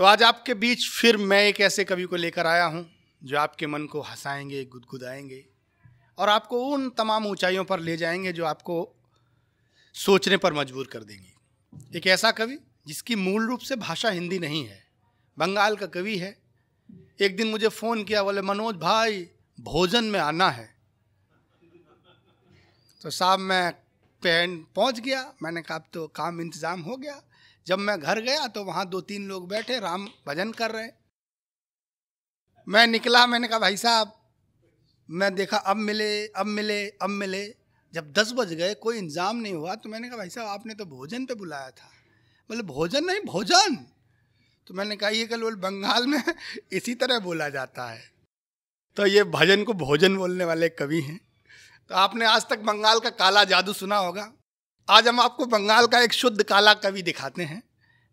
तो आज आपके बीच फिर मैं एक ऐसे कवि को लेकर आया हूँ, जो आपके मन को हंसाएँगे, गुदगुदाएँगे, और आपको उन तमाम ऊंचाइयों पर ले जाएँगे जो आपको सोचने पर मजबूर कर देंगे। एक ऐसा कवि, जिसकी मूल रूप से भाषा हिंदी नहीं है, बंगाल का कवि है। एक दिन मुझे फ़ोन किया, बोले, मनोज भाई, भोजन में आना है। तो साहब, मैं पहन पहुँच गया। मैंने कहा तो काम इंतज़ाम हो गया। जब मैं घर गया तो वहाँ दो तीन लोग बैठे, राम भजन कर रहे। मैं निकला, मैंने कहा, भाई साहब। मैं देखा, अब मिले अब मिले अब मिले। जब दस बज गए, कोई इंतज़ाम नहीं हुआ तो मैंने कहा, भाई साहब, आपने तो भोजन पे बुलाया था। बोले, भोजन नहीं, भोजन? तो मैंने कहा, ये केवल बंगाल में इसी तरह बोला जाता है। तो ये भजन को भोजन बोलने वाले कवि हैं। तो आपने आज तक बंगाल का काला जादू सुना होगा। आज हम आपको बंगाल का एक शुद्ध काला कवि दिखाते हैं।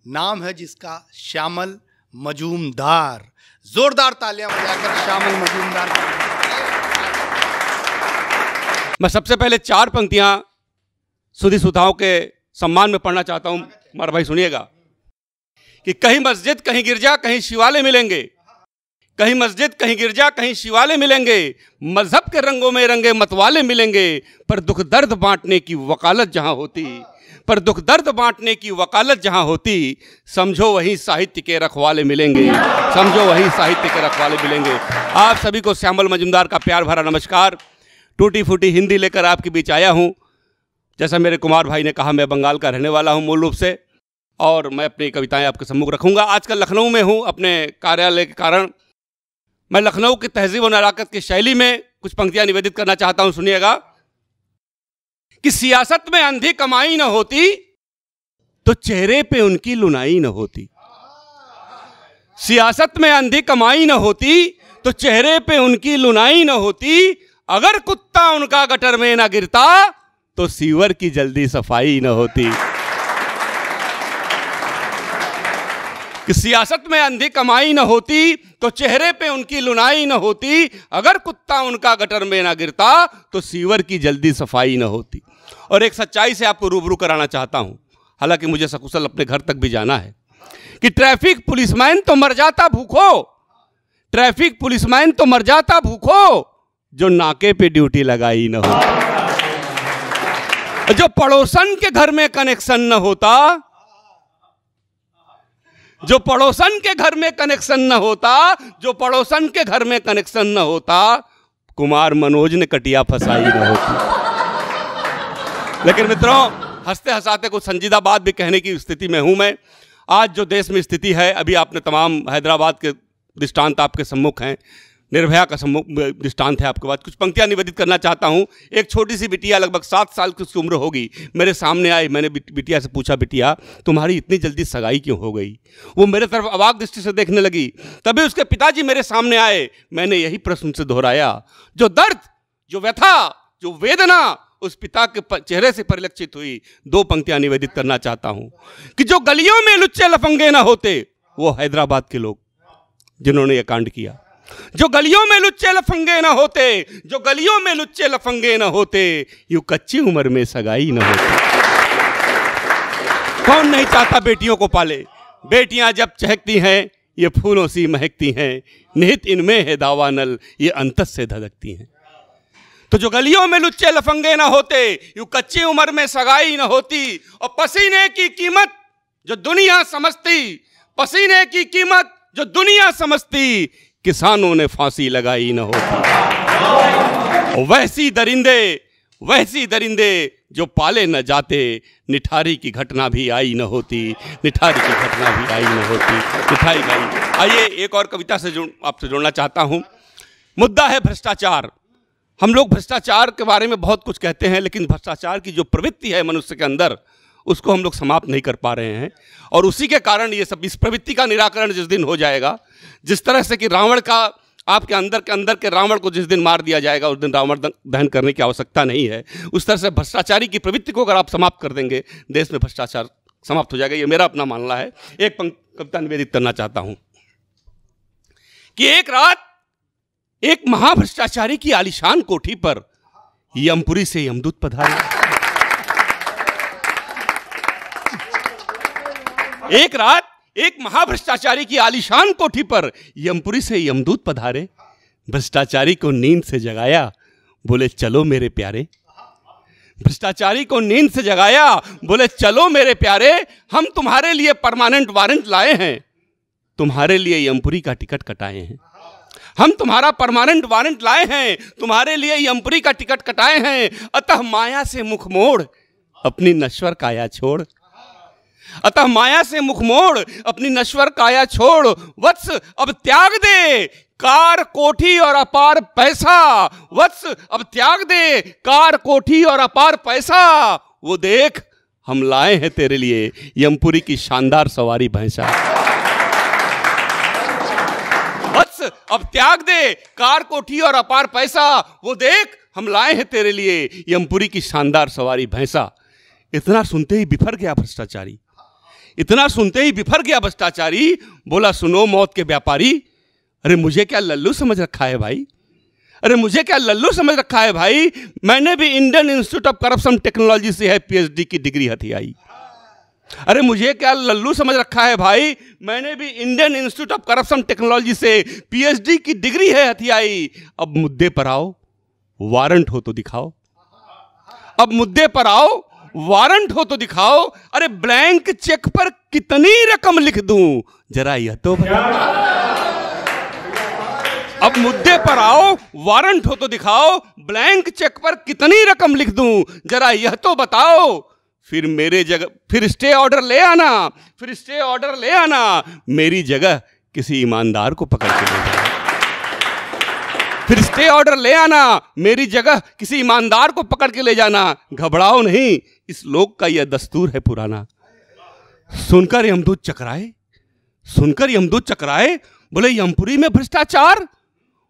नाम है जिसका श्यामल मजूमदार। जोरदार तालियाँ बजाकर श्यामल मजूमदार। मैं सबसे पहले चार पंक्तियाँ सुधी सुधाओं के सम्मान में पढ़ना चाहता हूँ। मारा भाई सुनिएगा। कि कहीं मस्जिद कहीं गिरजा कहीं शिवालय मिलेंगे कहीं मस्जिद, कहीं गिरजा, कहीं शिवालय मिलेंगे, मज़हब के रंगों में रंगे मतवाले मिलेंगे, पर दुख दर्द बांटने की वकालत जहाँ होती, पर दुख दर्द बांटने की वकालत जहाँ होती, समझो वहीं साहित्य के रखवाले मिलेंगे, समझो वहीं साहित्य के रखवाले मिलेंगे। आप सभी को श्यामल मजुमदार का प्यार भरा नमस्कार। टूटी फूटी हिंदी लेकर आपके बीच आया हूँ। जैसा मेरे कुमार भाई ने कहा, मैं बंगाल का रहने वाला हूँ मूल रूप से, और मैं अपनी कविताएँ आपके सम्मुख रखूँगा। आजकल लखनऊ में हूँ, अपने कार्यालय के कारण मैं लखनऊ की तहजीब और नराकत की शैली में कुछ पंक्तियाँ निवेदित करना चाहता हूँ, सुनिएगा। कि सियासत में अंधी कमाई न होती तो चेहरे पे उनकी लुनाई न होती। सियासत में अंधी कमाई न होती तो चेहरे पे उनकी लुनाई न होती। अगर कुत्ता उनका गटर में ना गिरता तो सीवर की जल्दी सफ़ाई न होती। कि सियासत में अंधी कमाई न होती तो चेहरे पे उनकी लुनाई न होती, अगर कुत्ता उनका गटर में ना गिरता तो सीवर की जल्दी सफ़ाई न होती। और एक सच्चाई से आपको रूबरू कराना चाहता हूँ। हालाँकि मुझे सकुशल अपने घर तक भी जाना है। कि ट्रैफ़िक पुलिसमैन तो मर जाता भूखो। ट्रैफ़िक पुलिसमैन तो मर जाता भूखो, जो नाके पे ड्यूटी लगाई न हो। जो पड़ोसन के घर में कनेक्शन न होता जो पड़ोसन के घर में कनेक्शन न होता, जो पड़ोसन के घर में कनेक्शन न होता, कुमार मनोज ने कटिया फंसाई न होती। लेकिन मित्रों, हँसते हंसाते कुछ संजीदा बात भी कहने की स्थिति में हूँ मैं। आज जो देश में स्थिति है, अभी आपने तमाम हैदराबाद के दृष्टांत आपके सम्मुख हैं। निर्भया का सम्मुख दृष्टांत है आपके पास। कुछ पंक्तियाँ निवेदित करना चाहता हूँ। एक छोटी सी बिटिया, लगभग सात साल की उसकी उम्र होगी। मेरे सामने आई मैंने बिटिया से पूछा, बिटिया, तुम्हारी इतनी जल्दी सगाई क्यों हो गई? वो मेरे तरफ़ अवाक दृष्टि से देखने लगी। तभी उसके पिताजी मेरे सामने आए। मैंने यही प्रश्न उनसे दोहराया। जो दर्द, जो व्यथा, जो वेदना उस पिता के चेहरे से परिलक्षित हुई, दो पंक्तियाँ निवेदित करना चाहता हूँ। कि जो गलियों में लुच्चे लफंगे ना होते, वो हैदराबाद के लोग, जिन्होंने यह कांड किया। जो गलियों में लुच्चे लफंगे ना होते, जो गलियों में लुच्चे लफंगे ना होते, यू कच्ची उम्र में सगाई ना होती। कौन नहीं चाहता बेटियों को पाले? बेटियाँ जब चहकती हैं, ये फूलों सी महकती हैं। निहित इनमें है दावा नल, ये अंतस से धधकती हैं। तो जो गलियों में लुच्चे लफंगे ना होते, यू कच्ची उम्र में सगाई ना होती, और पसीने की कीमत जो दुनिया समझती, पसीने की कीमत जो दुनिया समझती किसानों ने फांसी लगाई न होती। वैसी दरिंदे वैसी दरिंदे जो पाले न जाते, निठारी की घटना भी आई न होती, निठारी की घटना भी आई न होती, निठारी गई। आइए एक और कविता से जुड़, आपसे जोड़ना चाहता हूँ। मुद्दा है भ्रष्टाचार। हम लोग भ्रष्टाचार के बारे में बहुत कुछ कहते हैं, लेकिन भ्रष्टाचार की जो प्रवृत्ति है मनुष्य के अंदर उसको हम लोग समाप्त नहीं कर पा रहे हैं। और उसी के कारण ये सब, इस प्रवृत्ति का निराकरण जिस दिन हो जाएगा, जिस तरह से कि रावण का, आपके अंदर के अंदर के रावण को जिस दिन मार दिया जाएगा, उस दिन रावण दहन करने की आवश्यकता नहीं है। उस तरह से भ्रष्टाचारी की प्रवृत्ति को अगर आप समाप्त कर देंगे, देश में भ्रष्टाचार समाप्त हो जाएगा। ये मेरा अपना मानना है। एक कविता निवेदित करना चाहता हूँ कि एक रात एक महाभ्रष्टाचारी की आलिशान कोठी पर यमपुरी से यमदूत पधारे। एक रात एक महाभ्रष्टाचारी की आलिशान कोठी पर यमपुरी से यमदूत पधारे। भ्रष्टाचारी को नींद से जगाया, बोले, चलो मेरे प्यारे। भ्रष्टाचारी को नींद से जगाया, बोले, चलो मेरे प्यारे, हम तुम्हारे लिए परमानेंट वारंट लाए हैं। तुम्हारे लिए यमपुरी का टिकट कटाए हैं। हम तुम्हारा परमानेंट वारंट लाए हैं। तुम्हारे लिए यमपुरी का टिकट कटाए हैं। अतः माया से मुख मोड़, अपनी नश्वर काया छोड़ अतः माया से मुख मोड़ अपनी नश्वर काया छोड़, वत्स, अब त्याग दे। कार, कोठी और अपार पैसा, वत्स, अब त्याग दे। कार, कोठी और अपार पैसा, वो देख, हम लाए हैं तेरे लिए यमपुरी की शानदार सवारी भैंसा। वत्स, अब त्याग दे। कार, कोठी और अपार पैसा, वो देख, हम लाए हैं तेरे लिए यमपुरी की शानदार सवारी भैंसा। इतना सुनते ही बिफर गया भ्रष्टाचारी। इतना सुनते ही बिफर गया भ्रष्टाचारी। बोला, सुनो, मौत के व्यापारी। अरे, मुझे क्या लल्लू समझ रखा है भाई? अरे, मुझे क्या लल्लू समझ रखा है भाई? मैंने भी Indian institute of corruption technology से है, पीएचडी की डिग्री हथियाई। अरे, मुझे क्या लल्लू समझ रखा है भाई? मैंने भी Indian institute of corruption technology से पीएचडी की डिग्री है हथियाई। अब मुद्दे पर आओ। वारंट हो तो दिखाओ। अब मुद्दे पर आओ। वारंट हो तो दिखाओ। अरे ब्लैंक चेक पर कितनी रकम लिख दूँ? जरा यह तो अब मुद्दे पर आओ, वारंट हो तो दिखाओ। ब्लैंक चेक पर कितनी रकम लिख दूँ? जरा यह तो बताओ। फिर मेरे जगह फिर स्टे ऑर्डर ले आना। फिर स्टे ऑर्डर ले आना। मेरी जगह किसी ईमानदार को पकड़ के ले फिर स्टे ऑर्डर ले आना। मेरी जगह किसी ईमानदार को पकड़ के ले जाना। घबराओ नहीं, इस लोक का यह दस्तूर है पुराना। सुनकर यमदूत चकराए, सुनकर यमदूत चकराए, बोले, यमपुरी में भ्रष्टाचार,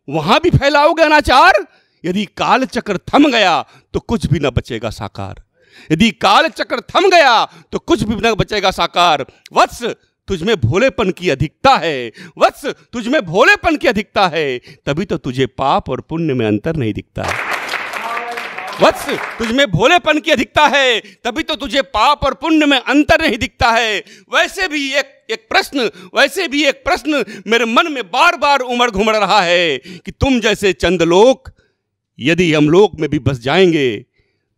वहाँ भी फैलाओगे अनाचार। यदि काल चक्र थम गया तो कुछ भी न बचेगा साकार। यदि काल चक्र थम गया तो कुछ भी न बचेगा साकार। वत्स तुझमें भोलेपन की अधिकता है। वत्स, तुझमें भोलेपन की अधिकता है। तभी तो तुझे पाप और पुण्य में अंतर नहीं दिखता। है वत्स, तुझमें भोलेपन की अधिकता है। तभी तो तुझे पाप और पुण्य में अंतर नहीं दिखता है। वैसे भी एक एक प्रश्न, वैसे भी एक प्रश्न मेरे मन में बार बार उमड़ घुमड़ रहा है कि तुम जैसे चंद लोग यदि हम लोक में भी बस जाएँगे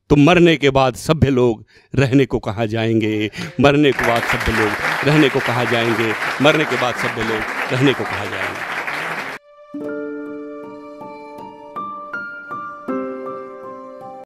तो मरने के बाद सभ्य लोग रहने को कहाँ जाएँगे। मरने के बाद सभ्य लोग रहने को कहाँ जाएँगे। मरने के बाद सभ्य लोग रहने को कहाँ जाएँगे।